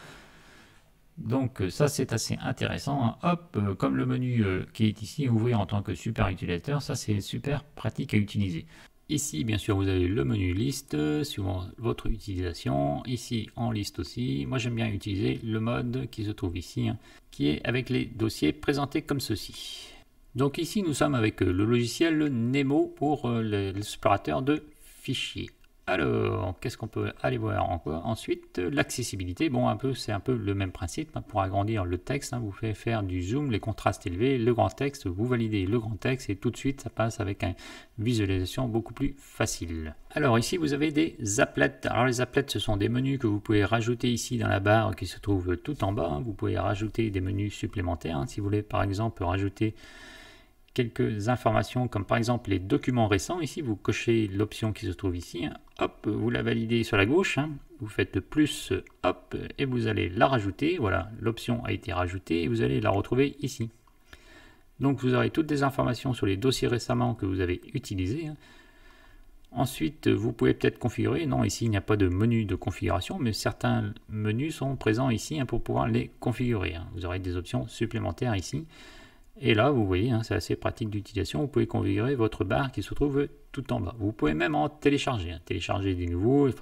S1: Donc euh, ça c'est assez intéressant. Hein. Hop, euh, comme le menu euh, qui est ici, ouvrir en tant que super utilisateur, ça c'est super pratique à utiliser. Ici, bien sûr, vous avez le menu liste, suivant votre utilisation. Ici, en liste aussi. Moi, j'aime bien utiliser le mode qui se trouve ici, hein, qui est avec les dossiers présentés comme ceci. Donc ici, nous sommes avec le logiciel Nemo pour l'explorateur de fichiers. Alors, qu'est-ce qu'on peut aller voir encore Ensuite, l'accessibilité. Bon, un peu, c'est un peu le même principe. Hein, pour agrandir le texte, hein, vous faites faire du zoom, les contrastes élevés, le grand texte, vous validez le grand texte et tout de suite, ça passe avec une visualisation beaucoup plus facile. Alors ici, vous avez des applets. Alors les applets, ce sont des menus que vous pouvez rajouter ici dans la barre qui se trouve tout en bas. Hein. Vous pouvez rajouter des menus supplémentaires. Si vous voulez, par exemple, rajouter quelques informations comme par exemple les documents récents. Ici, vous cochez l'option qui se trouve ici. Hein. Hop, vous la validez sur la gauche. Hein. Vous faites plus, hop, et vous allez la rajouter. Voilà, l'option a été rajoutée et vous allez la retrouver ici. Donc vous aurez toutes les informations sur les dossiers récemment que vous avez utilisés. Hein. Ensuite, vous pouvez peut-être configurer. Non, ici, il n'y a pas de menu de configuration, mais certains menus sont présents ici pour pouvoir les configurer. Vous aurez des options supplémentaires ici. Et là, vous voyez, hein, c'est assez pratique d'utilisation. Vous pouvez configurer votre barre qui se trouve tout en bas. Vous pouvez même en télécharger. Hein. télécharger des nouveaux. Il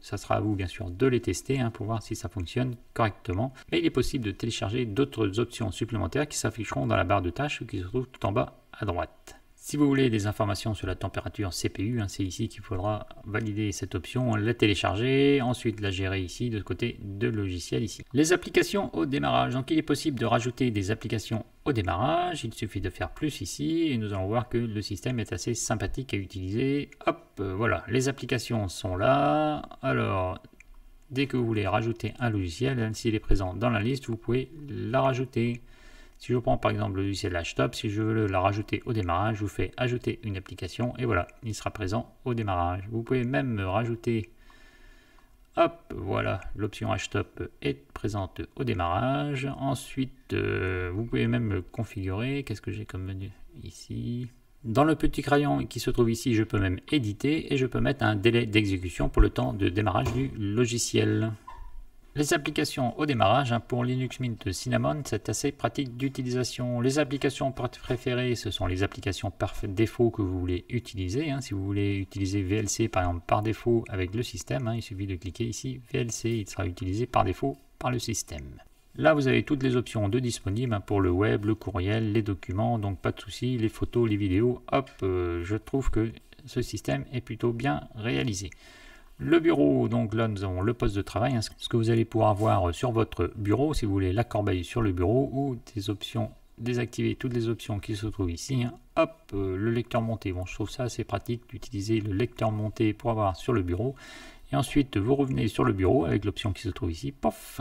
S1: ça sera à vous, bien sûr, de les tester hein, pour voir si ça fonctionne correctement. Et il est possible de télécharger d'autres options supplémentaires qui s'afficheront dans la barre de tâches qui se trouve tout en bas à droite. Si vous voulez des informations sur la température CPU, hein, c'est ici qu'il faudra valider cette option, la télécharger, ensuite la gérer ici de côté de logiciel ici. Les applications au démarrage. Donc il est possible de rajouter des applications au démarrage. Il suffit de faire plus ici et nous allons voir que le système est assez sympathique à utiliser. Hop, euh, voilà, les applications sont là. Alors, dès que vous voulez rajouter un logiciel, s'il est présent dans la liste, vous pouvez la rajouter. Si je prends par exemple le logiciel HTOP, si je veux la rajouter au démarrage, je vous fais ajouter une application et voilà, il sera présent au démarrage. Vous pouvez même rajouter, hop, voilà, l'option HTOP est présente au démarrage. Ensuite, euh, vous pouvez même configurer, qu'est-ce que j'ai comme menu ici? Dans le petit crayon qui se trouve ici, je peux même éditer et je peux mettre un délai d'exécution pour le temps de démarrage du logiciel. Les applications au démarrage, hein, pour Linux Mint Cinnamon, c'est assez pratique d'utilisation. Les applications préférées, ce sont les applications par défaut que vous voulez utiliser. Hein. Si vous voulez utiliser VLC par exemple par défaut avec le système, hein, il suffit de cliquer ici VLC, il sera utilisé par défaut par le système. Là, vous avez toutes les options de disponibles pour le web, le courriel, les documents, donc pas de souci, les photos, les vidéos. Hop, euh, je trouve que ce système est plutôt bien réalisé. Le bureau, donc là nous avons le poste de travail, ce que vous allez pouvoir voir sur votre bureau, si vous voulez la corbeille sur le bureau ou des options, désactiver toutes les options qui se trouvent ici. Hein. Hop, euh, le lecteur monté, bon je trouve ça assez pratique d'utiliser le lecteur monté pour avoir sur le bureau. Et ensuite vous revenez sur le bureau avec l'option qui se trouve ici, pof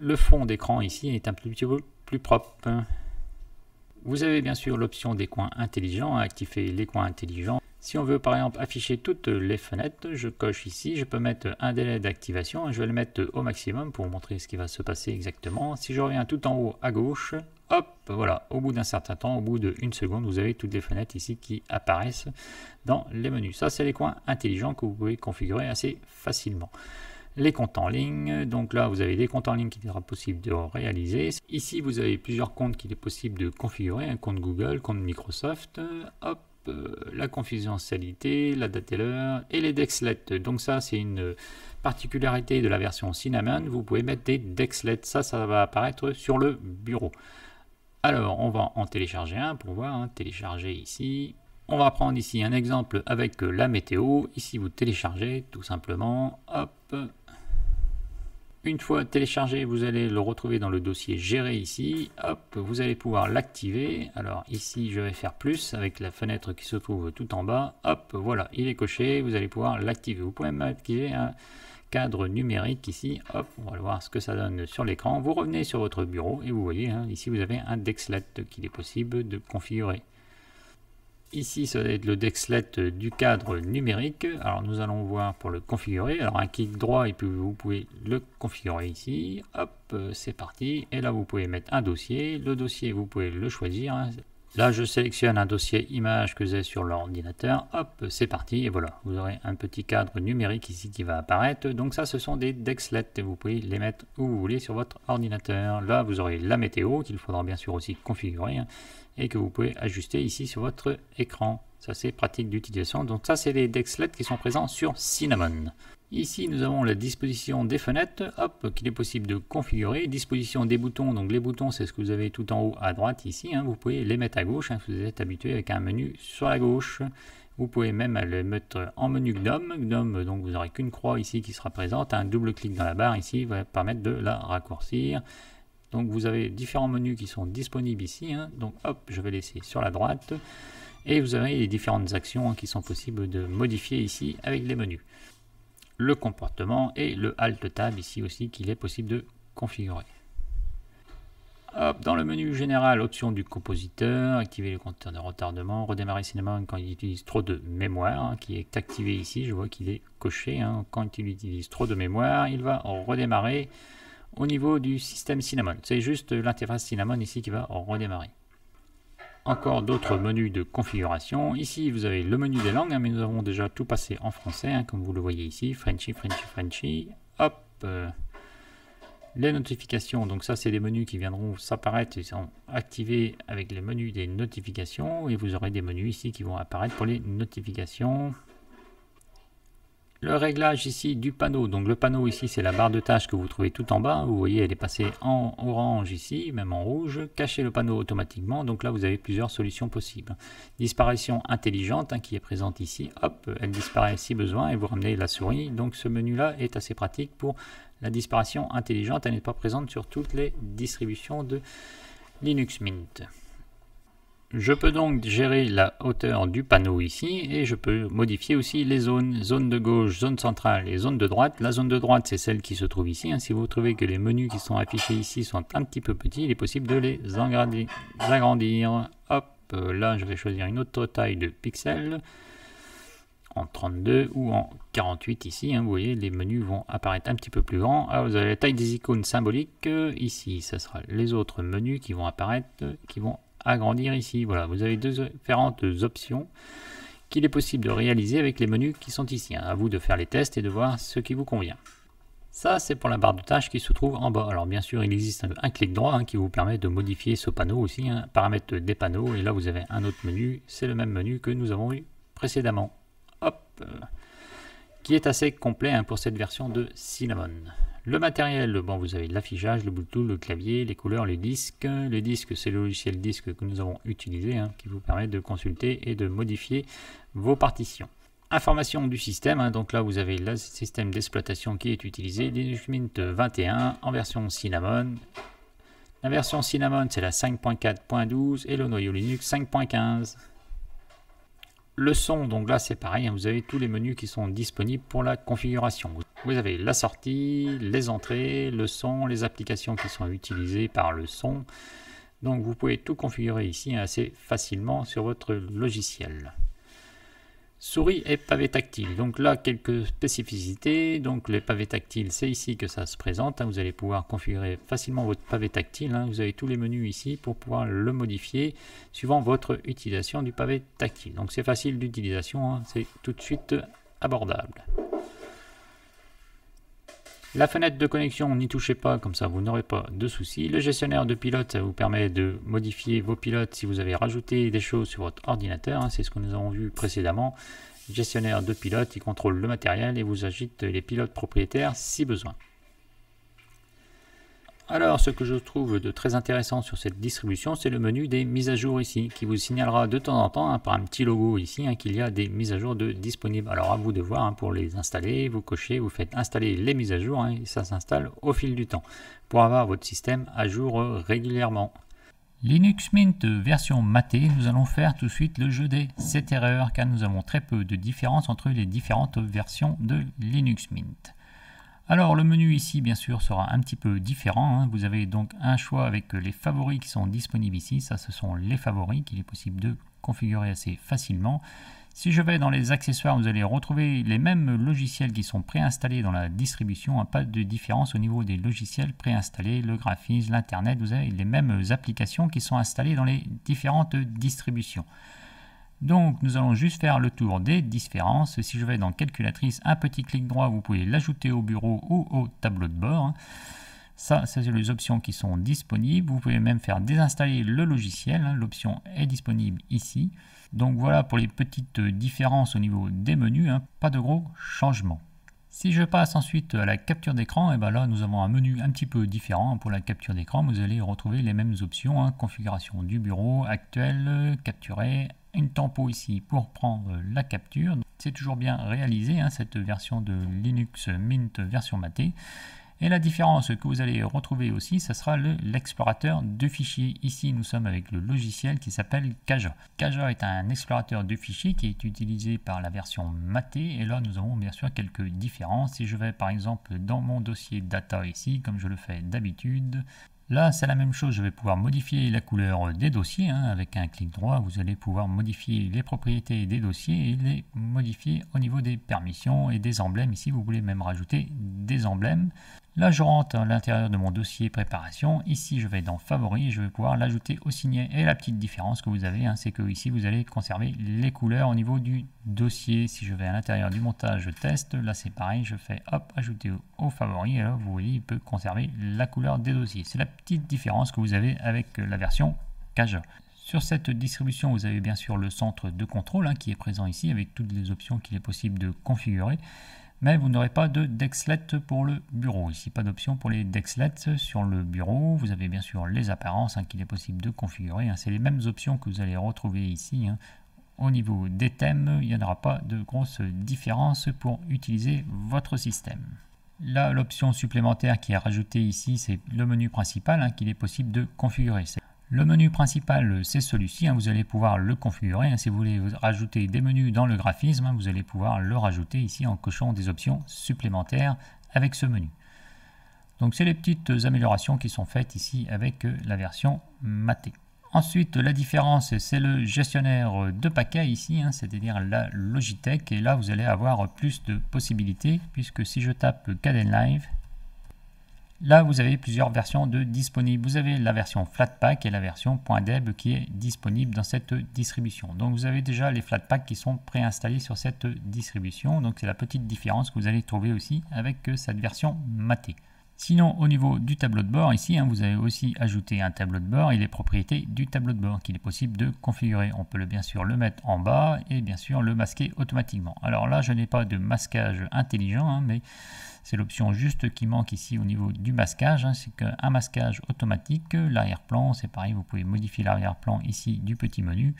S1: Le fond d'écran ici est un petit peu plus propre. Vous avez bien sûr l'option des coins intelligents, activer les coins intelligents. Si on veut par exemple afficher toutes les fenêtres, je coche ici, je peux mettre un délai d'activation, je vais le mettre au maximum pour vous montrer ce qui va se passer exactement. Si je reviens tout en haut à gauche, hop, voilà, au bout d'un certain temps, au bout d'une seconde, vous avez toutes les fenêtres ici qui apparaissent dans les menus. Ça, c'est les coins intelligents que vous pouvez configurer assez facilement les comptes en ligne. Donc là, vous avez des comptes en ligne qu'il sera possible de réaliser. Ici, vous avez plusieurs comptes qu'il est possible de configurer. Un compte Google, compte Microsoft. Hop, euh, la confidentialité, la date et l'heure et les dexlets. Donc ça, c'est une particularité de la version Cinnamon. Vous pouvez mettre des dexlets. Ça, ça va apparaître sur le bureau. Alors, on va en télécharger un pour voir. Hein. télécharger ici. On va prendre ici un exemple avec la météo. Ici, vous téléchargez tout simplement. Hop, une fois téléchargé, vous allez le retrouver dans le dossier gérer ici. Hop, vous allez pouvoir l'activer. Alors ici, je vais faire plus avec la fenêtre qui se trouve tout en bas. Hop, voilà, il est coché. Vous allez pouvoir l'activer. Vous pouvez même activer un cadre numérique ici. Hop, on va voir ce que ça donne sur l'écran. Vous revenez sur votre bureau et vous voyez, hein, ici vous avez un Dexlet qu'il est possible de configurer. Ici, ça va être le Dexlet du cadre numérique. Alors, nous allons voir pour le configurer. Alors, un clic droit et puis vous pouvez le configurer ici. Hop, c'est parti. Et là, vous pouvez mettre un dossier. Le dossier, vous pouvez le choisir. Là, je sélectionne un dossier image que j'ai sur l'ordinateur. Hop, c'est parti. Et voilà, vous aurez un petit cadre numérique ici qui va apparaître. Donc ça, ce sont des Dexlet. Vous pouvez les mettre où vous voulez sur votre ordinateur. Là, vous aurez la météo qu'il faudra bien sûr aussi configurer. Et que vous pouvez ajuster ici sur votre écran. Ça c'est pratique d'utilisation. Donc ça c'est les Dexlet qui sont présents sur Cinnamon. Ici nous avons la disposition des fenêtres, hop, qu'il est possible de configurer. Disposition des boutons, donc les boutons c'est ce que vous avez tout en haut à droite ici. Hein. Vous pouvez les mettre à gauche, hein, si vous êtes habitué avec un menu sur la gauche. Vous pouvez même les mettre en menu GNOME. GNOME, donc vous n'aurez qu'une croix ici qui sera présente. Un double clic dans la barre ici va permettre de la raccourcir. Donc vous avez différents menus qui sont disponibles ici. Hein. Donc hop, je vais laisser sur la droite. Et vous avez les différentes actions hein, qui sont possibles de modifier ici avec les menus. Le comportement et le Alt Tab ici aussi qu'il est possible de configurer. Hop, dans le menu général, option du compositeur, activer le compteur de retardement, redémarrer cinéma quand il utilise trop de mémoire, hein, qui est activé ici, je vois qu'il est coché. Quand il utilise trop de mémoire, il va redémarrer au niveau du système Cinnamon. C'est juste l'interface Cinnamon ici qui va redémarrer. Encore d'autres menus de configuration. Ici, vous avez le menu des langues, hein, mais nous avons déjà tout passé en français, hein, comme vous le voyez ici. Frenchy, Frenchy, Frenchy. Hop euh, Les notifications, donc ça, c'est des menus qui viendront s'apparaître et sont activés avec les menus des notifications. Et vous aurez des menus ici qui vont apparaître pour les notifications. Le réglage ici du panneau. Donc le panneau ici, c'est la barre de tâches que vous trouvez tout en bas. Vous voyez, elle est passée en orange ici, même en rouge. Cachez le panneau automatiquement. Donc là, vous avez plusieurs solutions possibles. Disparition intelligente hein, qui est présente ici. Hop, elle disparaît si besoin et vous ramenez la souris. Donc ce menu-là est assez pratique pour la disparition intelligente. Elle n'est pas présente sur toutes les distributions de Linux Mint. Je peux donc gérer la hauteur du panneau ici et je peux modifier aussi les zones, zone de gauche, zone centrale et zone de droite. La zone de droite c'est celle qui se trouve ici. Hein. Si vous trouvez que les menus qui sont affichés ici sont un petit peu petits, il est possible de les agrandir. Hop, là je vais choisir une autre taille de pixels en 32 ou en 48 ici. Hein. vous voyez, les menus vont apparaître un petit peu plus grands. Alors, vous avez la taille des icônes symboliques. Ici, ce sera les autres menus qui vont apparaître, qui vont agrandir ici. Voilà, vous avez deux différentes options qu'il est possible de réaliser avec les menus qui sont ici. À vous de faire les tests et de voir ce qui vous convient. Ça, c'est pour la barre de tâches qui se trouve en bas. Alors, bien sûr, il existe un, clic droit hein, qui vous permet de modifier ce panneau aussi, hein, paramètres des panneaux. Et là, vous avez un autre menu. C'est le même menu que nous avons eu précédemment. Hop Qui est assez complet hein, pour cette version de Cinnamon. Le matériel, bon, vous avez l'affichage, le Bluetooth, le clavier, les couleurs, les disques. Les disques, c'est le logiciel disque que nous avons utilisé, hein, qui vous permet de consulter et de modifier vos partitions. Information du système, hein, donc là vous avez le système d'exploitation qui est utilisé, Linux Mint 21 en version Cinnamon. La version Cinnamon c'est la 5.4.12 et le noyau Linux 5.15. Le son, donc là c'est pareil, hein, vous avez tous les menus qui sont disponibles pour la configuration. Vous avez la sortie, les entrées, le son, les applications qui sont utilisées par le son. Donc vous pouvez tout configurer ici assez facilement sur votre logiciel. Souris et pavé tactile. Donc là, quelques spécificités. Donc les pavés tactiles, c'est ici que ça se présente. Hein. Vous allez pouvoir configurer facilement votre pavé tactile. Hein. Vous avez tous les menus ici pour pouvoir le modifier suivant votre utilisation du pavé tactile. Donc c'est facile d'utilisation, hein. c'est tout de suite abordable. La fenêtre de connexion, n'y touchez pas, comme ça vous n'aurez pas de soucis. Le gestionnaire de pilote, ça vous permet de modifier vos pilotes si vous avez rajouté des choses sur votre ordinateur. Hein. C'est ce que nous avons vu précédemment. Gestionnaire de pilote, il contrôle le matériel et vous agite les pilotes propriétaires si besoin. Alors, ce que je trouve de très intéressant sur cette distribution, c'est le menu des mises à jour ici, qui vous signalera de temps en temps, hein, par un petit logo ici, hein, qu'il y a des mises à jour de disponibles. Alors, à vous de voir, hein, pour les installer, vous cochez, vous faites installer les mises à jour, et ça s'installe au fil du temps, pour avoir votre système à jour euh, régulièrement. Linux Mint version maté, nous allons faire tout de suite le jeu des 7 erreurs, car nous avons très peu de différence entre les différentes versions de Linux Mint. Alors le menu ici bien sûr sera un petit peu différent. Hein. Vous avez donc un choix avec les favoris qui sont disponibles ici. Ça ce sont les favoris qu'il est possible de configurer assez facilement. Si je vais dans les accessoires, vous allez retrouver les mêmes logiciels qui sont préinstallés dans la distribution. Hein. Pas de différence au niveau des logiciels préinstallés, le graphisme, l'internet. Vous avez les mêmes applications qui sont installées dans les différentes distributions. Donc nous allons juste faire le tour des différences. Si je vais dans calculatrice, un petit clic droit, vous pouvez l'ajouter au bureau ou au tableau de bord. Ça, c'est les options qui sont disponibles. Vous pouvez même faire désinstaller le logiciel. L'option est disponible ici. Donc voilà pour les petites différences au niveau des menus. Hein. Pas de gros changements. Si je passe ensuite à la capture d'écran, et eh ben là nous avons un menu un petit peu différent pour la capture d'écran. Vous allez retrouver les mêmes options, hein. configuration du bureau, actuel, capturer, une tempo ici pour prendre la capture. C'est toujours bien réalisé, hein, cette version de Linux Mint version maté. Et la différence que vous allez retrouver aussi, ce sera l'explorateur de fichiers. Ici, nous sommes avec le logiciel qui s'appelle Kaja. Kaja est un explorateur de fichiers qui est utilisé par la version maté. Et là, nous avons bien sûr quelques différences. Si je vais par exemple dans mon dossier data ici, comme je le fais d'habitude, Là, c'est la même chose, je vais pouvoir modifier la couleur des dossiers. Hein. avec un clic droit, vous allez pouvoir modifier les propriétés des dossiers et les modifier au niveau des permissions et des emblèmes. Ici, vous voulez même rajouter des emblèmes. Là, je rentre à l'intérieur de mon dossier préparation. Ici, je vais dans Favoris et je vais pouvoir l'ajouter au signet. Et la petite différence que vous avez, hein, c'est que ici, vous allez conserver les couleurs au niveau du dossier. Si je vais à l'intérieur du montage test, là, c'est pareil. Je fais hop, ajouter au, Favoris. Et là, vous voyez, il peut conserver la couleur des dossiers. C'est la petite différence que vous avez avec la version Caja. Sur cette distribution, vous avez bien sûr le centre de contrôle hein, qui est présent ici avec toutes les options qu'il est possible de configurer. Mais vous n'aurez pas de Dexlet pour le bureau. Ici, pas d'option pour les Dexlets sur le bureau. Vous avez bien sûr les apparences hein, qu'il est possible de configurer. Hein. C'est les mêmes options que vous allez retrouver ici. Hein. Au niveau des thèmes, il n'y en aura pas de grosse différence pour utiliser votre système. Là, l'option supplémentaire qui est rajoutée ici, c'est le menu principal qu'il est possible de configurer. Le menu principal, c'est celui-ci. Hein, vous allez pouvoir le configurer. Hein, si vous voulez rajouter des menus dans le graphisme, hein, vous allez pouvoir le rajouter ici en cochant des options supplémentaires avec ce menu. Donc, c'est les petites améliorations qui sont faites ici avec euh, la version Maté. Ensuite, la différence, c'est le gestionnaire de paquets ici, c'est-à-dire la Logitech. Et là, vous allez avoir plus de possibilités, puisque si je tape Caden Live, Là, vous avez plusieurs versions de disponibles. Vous avez la version Flatpak et la version .deb qui est disponible dans cette distribution. Donc, vous avez déjà les Flatpak qui sont préinstallés sur cette distribution. Donc, c'est la petite différence que vous allez trouver aussi avec cette version matée. Sinon, au niveau du tableau de bord, ici, hein, vous avez aussi ajouté un tableau de bord et les propriétés du tableau de bord qu'il est possible de configurer. On peut le, bien sûr le mettre en bas et bien sûr le masquer automatiquement. Alors là, je n'ai pas de masquage intelligent, hein, mais c'est l'option juste qui manque ici au niveau du masquage. Hein. c'est qu'un masquage automatique. L'arrière-plan, c'est pareil, vous pouvez modifier l'arrière-plan ici du petit menu.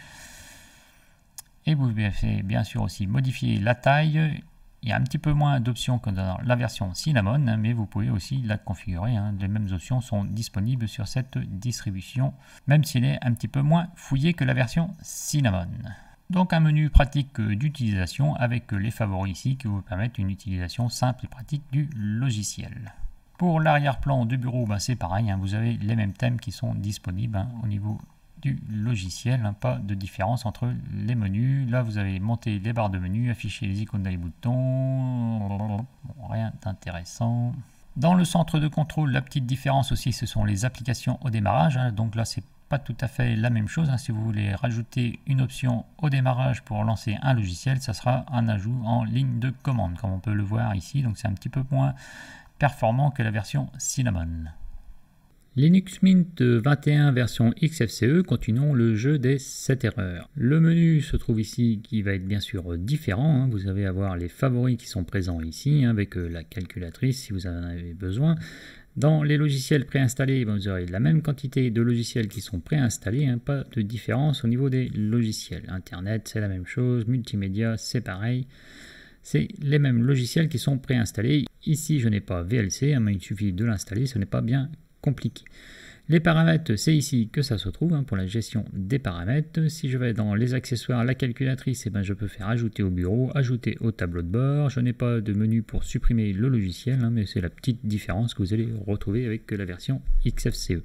S1: Et vous pouvez bien sûr aussi modifier la taille. Il y a un petit peu moins d'options que dans la version Cinnamon, hein, mais vous pouvez aussi la configurer. Hein. Les mêmes options sont disponibles sur cette distribution, même s'il est un petit peu moins fouillé que la version Cinnamon. Donc un menu pratique d'utilisation avec les favoris ici qui vous permettent une utilisation simple et pratique du logiciel. Pour l'arrière-plan de bureau, ben, c'est pareil, hein, vous avez les mêmes thèmes qui sont disponibles hein, au niveau du logiciel, hein, pas de différence entre les menus. Là, vous avez monté les barres de menu, afficher les icônes dans les boutons, rien d'intéressant. Dans le centre de contrôle, la petite différence aussi, ce sont les applications au démarrage. donc là, c'est pas tout à fait la même chose. Hein. Si vous voulez rajouter une option au démarrage pour lancer un logiciel, ça sera un ajout en ligne de commande, comme on peut le voir ici. Donc c'est un petit peu moins performant que la version Cinnamon. Linux Mint 21 version XFCE, continuons le jeu des 7 erreurs. Le menu se trouve ici qui va être bien sûr différent. Hein. Vous allez avoir les favoris qui sont présents ici hein, avec euh, la calculatrice si vous en avez besoin. Dans les logiciels préinstallés, vous aurez la même quantité de logiciels qui sont préinstallés, hein, pas de différence au niveau des logiciels. Internet, c'est la même chose, multimédia, c'est pareil. C'est les mêmes logiciels qui sont préinstallés. Ici, je n'ai pas VLC, hein, mais il suffit de l'installer, ce n'est pas bien compliqué. Les paramètres, c'est ici que ça se trouve hein, pour la gestion des paramètres. Si je vais dans les accessoires, la calculatrice, eh ben, je peux faire ajouter au bureau, ajouter au tableau de bord. Je n'ai pas de menu pour supprimer le logiciel, hein, mais c'est la petite différence que vous allez retrouver avec la version XFCE.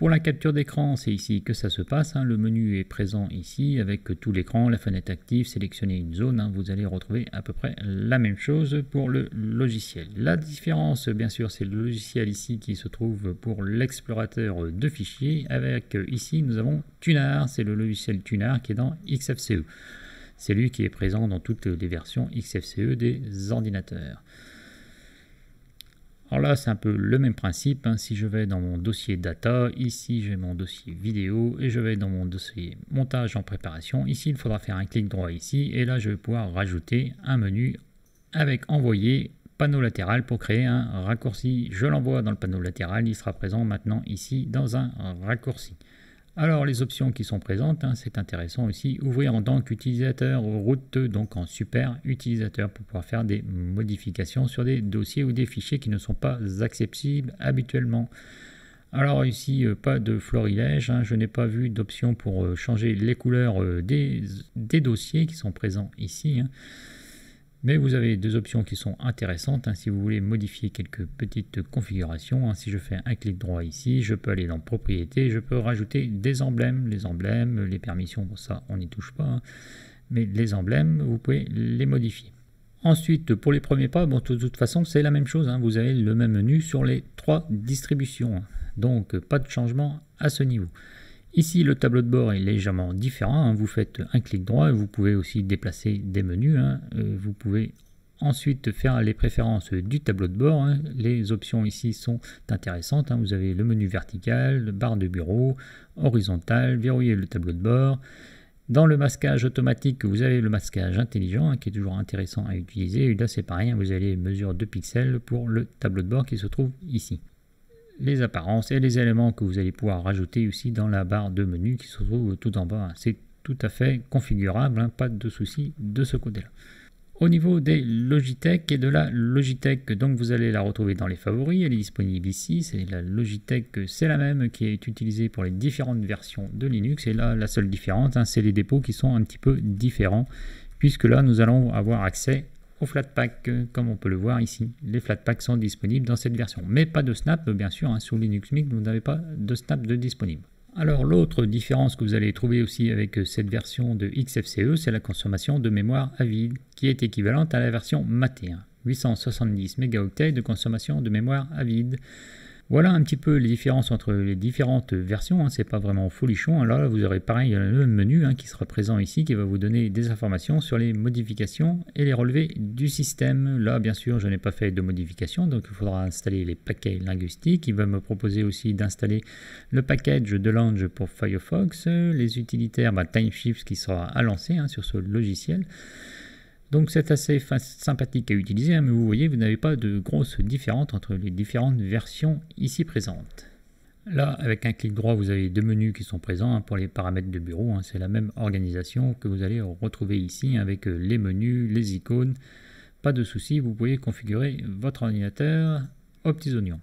S1: Pour la capture d'écran, c'est ici que ça se passe. Hein. Le menu est présent ici avec tout l'écran, la fenêtre active, sélectionner une zone. Hein. Vous allez retrouver à peu près la même chose pour le logiciel. La différence, bien sûr, c'est le logiciel ici qui se trouve pour l'explorateur de fichiers. Avec ici, nous avons Tunar, c'est le logiciel Tunar qui est dans XFCE. C'est lui qui est présent dans toutes les versions XFCE des ordinateurs. Alors là, c'est un peu le même principe. Hein. Si je vais dans mon dossier data, ici j'ai mon dossier vidéo et je vais dans mon dossier montage en préparation. Ici, il faudra faire un clic droit ici et là, je vais pouvoir rajouter un menu avec envoyer panneau latéral pour créer un raccourci. Je l'envoie dans le panneau latéral, il sera présent maintenant ici dans un raccourci. Alors les options qui sont présentes, hein, c'est intéressant aussi, ouvrir en tant qu'utilisateur route, donc en super utilisateur pour pouvoir faire des modifications sur des dossiers ou des fichiers qui ne sont pas accessibles habituellement. Alors ici, euh, pas de florilège, hein, je n'ai pas vu d'option pour euh, changer les couleurs euh, des, dossiers qui sont présents ici. Hein. Mais vous avez deux options qui sont intéressantes. Hein. si vous voulez modifier quelques petites configurations, hein. si je fais un clic droit ici, je peux aller dans Propriétés, je peux rajouter des emblèmes. Les emblèmes, les permissions, bon, ça on n'y touche pas. Hein. mais les emblèmes, vous pouvez les modifier. Ensuite, pour les premiers pas, bon, de toute façon, c'est la même chose. Vous avez le même menu sur les trois distributions. Donc, pas de changement à ce niveau. Ici, le tableau de bord est légèrement différent. Hein. Vous faites un clic droit vous pouvez aussi déplacer des menus. Hein. Euh, vous pouvez ensuite faire les préférences du tableau de bord. Hein. Les options ici sont intéressantes. Vous avez le menu vertical, barre de bureau, horizontal, verrouiller le tableau de bord, Dans le masquage automatique, vous avez le masquage intelligent qui est toujours intéressant à utiliser. Et là, c'est pareil, vous avez les mesures de pixels pour le tableau de bord qui se trouve ici. Les apparences et les éléments que vous allez pouvoir rajouter aussi dans la barre de menu qui se trouve tout en bas. C'est tout à fait configurable, hein, pas de souci de ce côté-là. Au niveau des Logitech et de la Logitech, donc vous allez la retrouver dans les favoris, elle est disponible ici, c'est la Logitech, c'est la même qui est utilisée pour les différentes versions de Linux, et là la seule différence, hein, c'est les dépôts qui sont un petit peu différents, puisque là nous allons avoir accès au Flatpak, comme on peut le voir ici. Les Flatpaks sont disponibles dans cette version, mais pas de Snap, bien sûr, hein, sous Linux Mint, vous n'avez pas de Snap de disponible. Alors l'autre différence que vous allez trouver aussi avec cette version de XFCE, c'est la consommation de mémoire à vide, qui est équivalente à la version Maté, 870 mégaoctets de consommation de mémoire à vide. Voilà un petit peu les différences entre les différentes versions. Hein. C'est pas vraiment folichon. Là, vous aurez pareil le menu hein, qui sera présent ici, qui va vous donner des informations sur les modifications et les relevés du système. Là, bien sûr, je n'ai pas fait de modification, donc il faudra installer les paquets linguistiques. Il va me proposer aussi d'installer le package de launch pour Firefox, les utilitaires bah, TimeShift qui sera à lancer hein, sur ce logiciel. Donc c'est assez sympathique à utiliser, hein, mais vous voyez, vous n'avez pas de grosses différences entre les différentes versions ici présentes. Là, avec un clic droit, vous avez deux menus qui sont présents hein, pour les paramètres de bureau. Hein. c'est la même organisation que vous allez retrouver ici avec euh, les menus, les icônes. Pas de souci, vous pouvez configurer votre ordinateur aux petits oignons.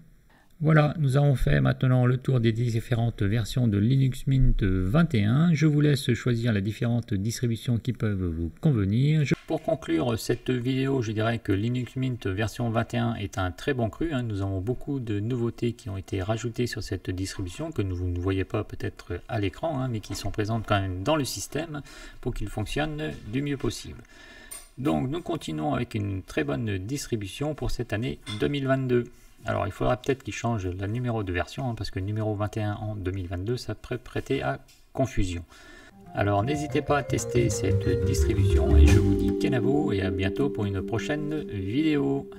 S1: Voilà, nous avons fait maintenant le tour des différentes versions de Linux Mint 21. Je vous laisse choisir les différentes distributions qui peuvent vous convenir. Pour conclure cette vidéo, je dirais que Linux Mint version 21 est un très bon cru. Hein. Nous avons beaucoup de nouveautés qui ont été rajoutées sur cette distribution que vous ne voyez pas peut-être à l'écran, hein, mais qui sont présentes quand même dans le système pour qu'il fonctionne du mieux possible. Donc nous continuons avec une très bonne distribution pour cette année 2022. Alors il faudra peut-être qu'il change le numéro de version, hein, parce que numéro 21 en 2022, ça peut prêter à confusion. Alors n'hésitez pas à tester cette distribution et je vous dis kenavo et à bientôt pour une prochaine vidéo.